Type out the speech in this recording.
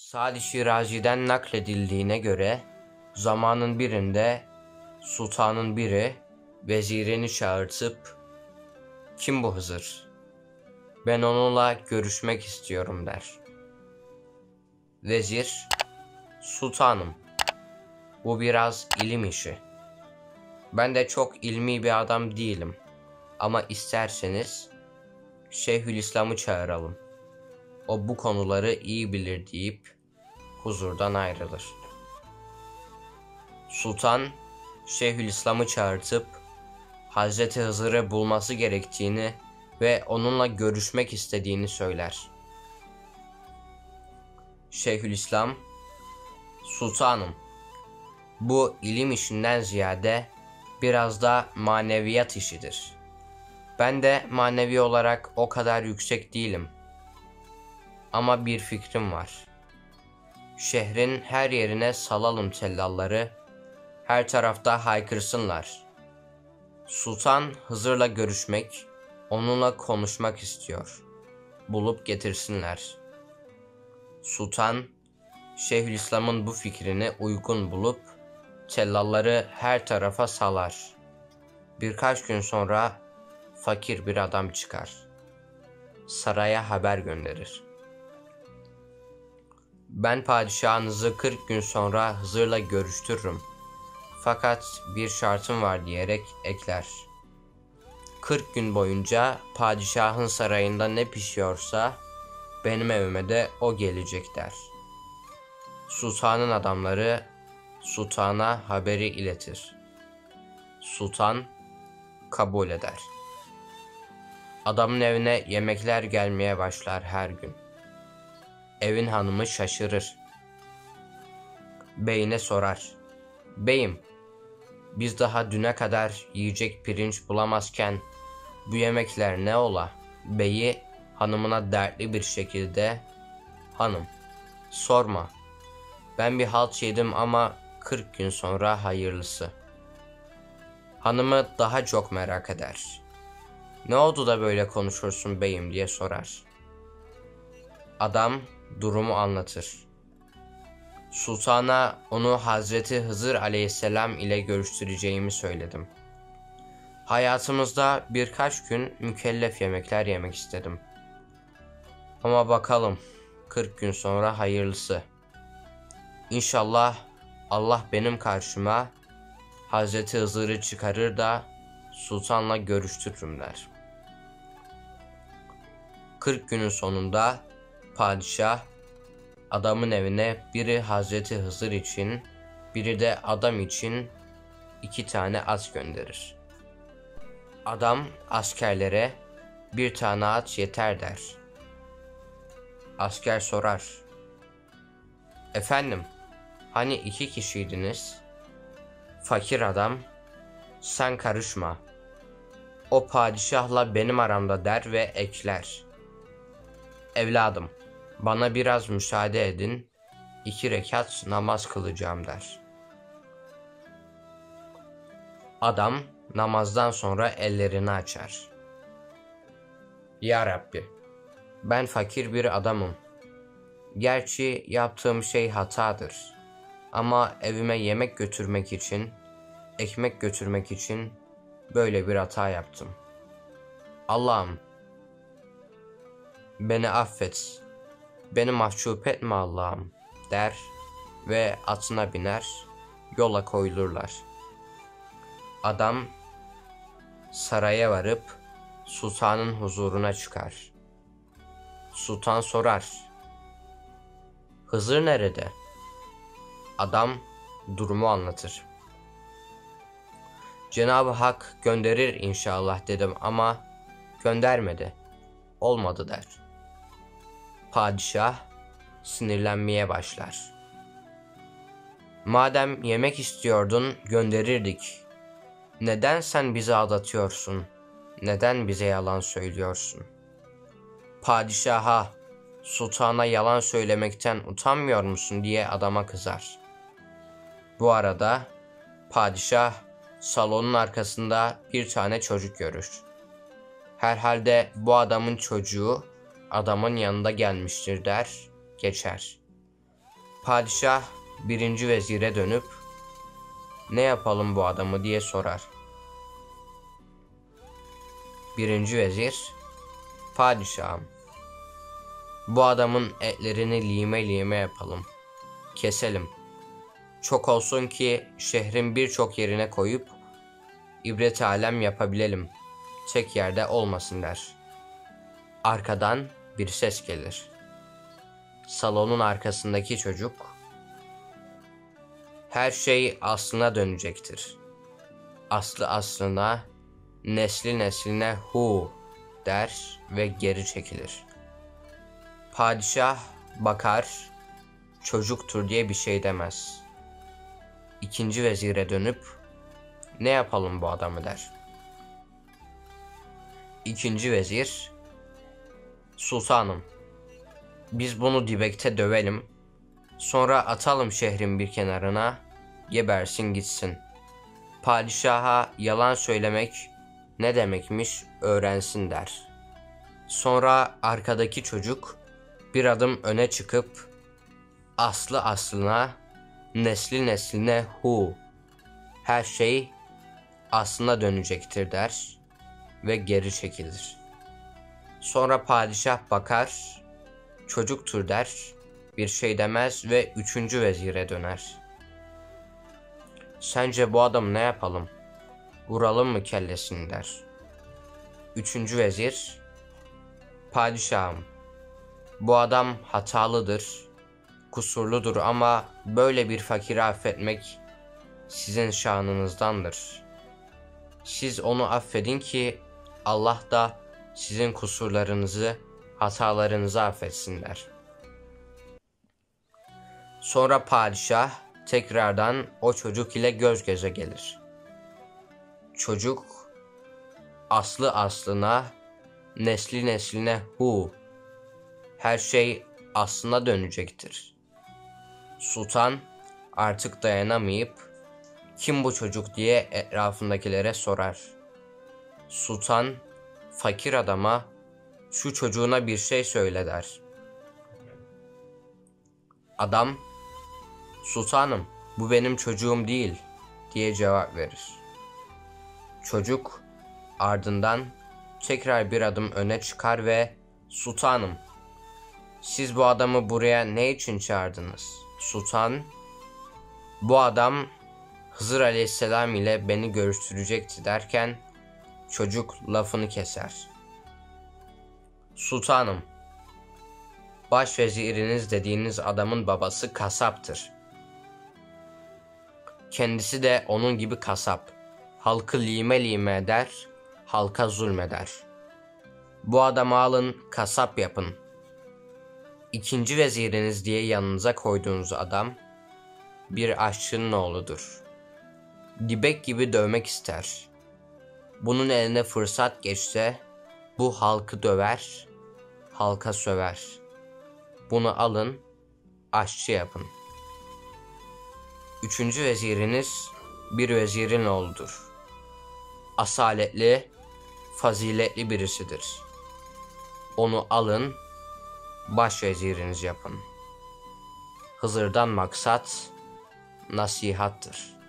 Sadi Şirazi'den nakledildiğine göre zamanın birinde sultanın biri vezirini çağırtıp kim bu Hızır? Ben onunla görüşmek istiyorum der. Vezir sultanım bu biraz ilim işi. Ben de çok ilmi bir adam değilim ama isterseniz Şeyhülislam'ı çağıralım. O bu konuları iyi bilir deyip huzurdan ayrılır. Sultan Şeyhülislam'ı çağırtıp Hazreti Hızır'ı bulması gerektiğini ve onunla görüşmek istediğini söyler. Şeyhülislam Sultanım bu ilim işinden ziyade biraz da maneviyat işidir. Ben de manevi olarak o kadar yüksek değilim. Ama bir fikrim var. Şehrin her yerine salalım tellalları, her tarafta haykırsınlar. Sultan Hızır'la görüşmek, onunla konuşmak istiyor. Bulup getirsinler. Sultan, Şeyhülislam'ın bu fikrini uygun bulup tellalları her tarafa salar. Birkaç gün sonra fakir bir adam çıkar. Saraya haber gönderir. Ben padişahınızı 40 gün sonra Hızır'la görüştürürüm. Fakat bir şartım var diyerek ekler. 40 gün boyunca padişahın sarayında ne pişiyorsa benim evime de o gelecek der. Sultanın adamları sultana haberi iletir. Sultan kabul eder. Adamın evine yemekler gelmeye başlar her gün. Evin hanımı şaşırır. Beyine sorar. Beyim, biz daha düne kadar yiyecek pirinç bulamazken bu yemekler ne ola? Beyi hanımına dertli bir şekilde hanım sorma ben bir halt yedim ama 40 gün sonra hayırlısı. Hanımı daha çok merak eder. Ne oldu da böyle konuşursun beyim diye sorar. Adam durumu anlatır. Sultana onu Hazreti Hızır aleyhisselam ile görüştüreceğimi söyledim. Hayatımızda birkaç gün mükellef yemekler yemek istedim. Ama bakalım 40 gün sonra hayırlısı. İnşallah Allah benim karşıma Hazreti Hızır'ı çıkarır da sultanla görüştürürüm der. 40 günün sonunda padişah adamın evine biri Hazreti Hızır için biri de adam için iki tane at gönderir. Adam askerlere bir tane at yeter der. Asker sorar. Efendim, hani iki kişiydiniz? Fakir adam, sen karışma. O padişahla benim aramda der ve ekler. Evladım, bana biraz müsaade edin, iki rekat namaz kılacağım der. Adam namazdan sonra ellerini açar. Ya Rabbi, ben fakir bir adamım. Gerçi yaptığım şey hatadır. Ama evime yemek götürmek için, ekmek götürmek için böyle bir hata yaptım. Allah'ım, beni affet, beni mahcup etme Allah'ım der ve atına biner, yola koyulurlar. Adam saraya varıp sultanın huzuruna çıkar. Sultan sorar. Hızır nerede? Adam durumu anlatır. Cenab-ı Hak gönderir inşallah dedim ama göndermedi. Olmadı der. Padişah sinirlenmeye başlar. Madem yemek istiyordun gönderirdik. Neden sen bizi aldatıyorsun? Neden bize yalan söylüyorsun? Padişaha, sultana yalan söylemekten utanmıyor musun diye adama kızar. Bu arada padişah salonun arkasında bir tane çocuk görür. Herhalde bu adamın çocuğu adamın yanında gelmiştir der, geçer. Padişah birinci vezire dönüp ne yapalım bu adamı diye sorar. Birinci vezir Padişahım bu adamın etlerini lime lime yapalım. Keselim. Çok olsun ki şehrin birçok yerine koyup ibret alem yapabilelim. Tek yerde olmasın der. Arkadan bir ses gelir. Salonun arkasındaki çocuk her şey aslına dönecektir. Aslı aslına, nesli nesline hu der ve geri çekilir. Padişah bakar, çocuktur diye bir şey demez. İkinci vezire dönüp ne yapalım bu adamı der. İkinci vezir Sultanım biz bunu dibekte dövelim. Sonra atalım şehrin bir kenarına, gebersin gitsin. Padişaha yalan söylemek ne demekmiş öğrensin der. Sonra arkadaki çocuk bir adım öne çıkıp aslı aslına, nesli nesline hu, her şey aslına dönecektir der ve geri çekilir. Sonra padişah bakar, çocuktur der, bir şey demez ve üçüncü vezire döner. Sence bu adam ne yapalım? Vuralım mı kellesini der. Üçüncü vezir, padişahım, bu adam hatalıdır, kusurludur ama böyle bir fakiri affetmek sizin şanınızdandır. Siz onu affedin ki Allah da sizin kusurlarınızı, hatalarınızı affetsinler. Sonra padişah tekrardan o çocuk ile göz göze gelir. Çocuk aslı aslına, nesli nesline hu her şey aslına dönecektir. Sultan artık dayanamayıp kim bu çocuk diye etrafındakilere sorar. Sultan fakir adama şu çocuğuna bir şey söyle der. Adam sultanım bu benim çocuğum değil diye cevap verir. Çocuk ardından tekrar bir adım öne çıkar ve sultanım siz bu adamı buraya ne için çağırdınız? Sultan, bu adam Hızır Aleyhisselam ile beni görüştürecekti derken çocuk lafını keser. Sultanım, başveziriniz dediğiniz adamın babası kasaptır. Kendisi de onun gibi kasap. Halkı lime lime eder, halka zulmeder. Bu adamı alın, kasap yapın.'' İkinci veziriniz diye yanınıza koyduğunuz adam bir aşçının oğludur. Dibek gibi dövmek ister. Bunun eline fırsat geçse bu halkı döver, halka söver. Bunu alın, aşçı yapın. Üçüncü veziriniz bir vezirin oğludur. Asaletli, faziletli birisidir. Onu alın, başveziriniz yapın. Hızır'dan maksat nasihattır.''